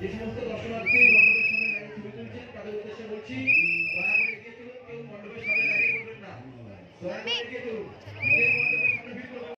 যে সমস্ত দর্শনার্থী মণ্ডপের সামনে দাঁড়িয়ে ছবি তুলছেন, তাদের উদ্দেশ্যে বলছি, দয়া করে কেউ মণ্ডপের সামনে দাঁড়িয়ে করবেন না। দয়া করে এগিয়ে